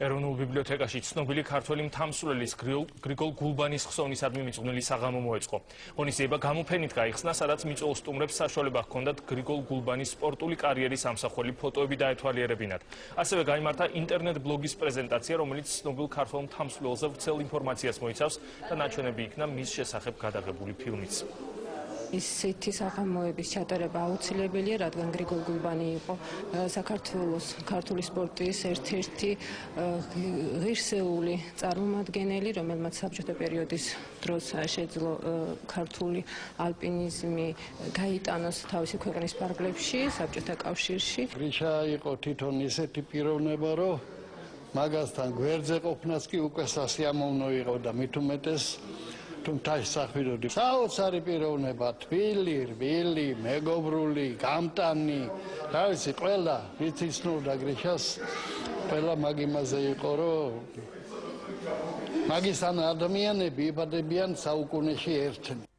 ეროვნულ ბიბლიოთეკაში ცნობილი ქართველი მთამსვლელის გრიგოლ გულბანის ხსოვნისადმი მიძღვნილი საღამო მოეწყო. ღონისძიება გამოფენით გაიხსნა, სადაც მიწვეულ სტუმრებს საშუალება ჰქონდათ გრიგოლ გულბანის სპორტული კარიერის ამსახველი ფოტოები დაეთვალიერებინათ. ასევე გამართა ინტერნეტ ბლოგის პრეზენტაცია, რომელიც ცნობილ ქართველ მთამსვლელზე ვრცელ ინფორმაციას მოიცავს და ნაჩვენები იქნა მის შესახებ გადაღებული ფილმიც. ისეთი საღამოების ჩატარება აუცილებელია, რადგან გრიგოლ გულბანი იყო საქართველოს ქართული სპორტის ერთ-ერთი ღირსეული წარმომადგენელი, რომელმაც საბჭოთა პერიოდის დროს შეძლო ქართული ალპინიზმი გაიტანოს თავისი ქვეყნის ფარგლებში, საბჭოთა კავშირში. გრიშა იყო თვითონ ისეთი პიროვნება, რომ მაგასთან გვერდზე ყოფნას კი უკვე სასიამოვნო იყო და მით უმეტეს თუმცა სახვიროდი საოცარი პიროვნება თბილი რბილი მეგობრული გამტანი. რა ვიცი ყველა ვიცი სნობდა გრიშას. ყველა მაგიმაზე იყო რომ მაგისთან ადამიანები იბადებიან საუკუნეში ერთნი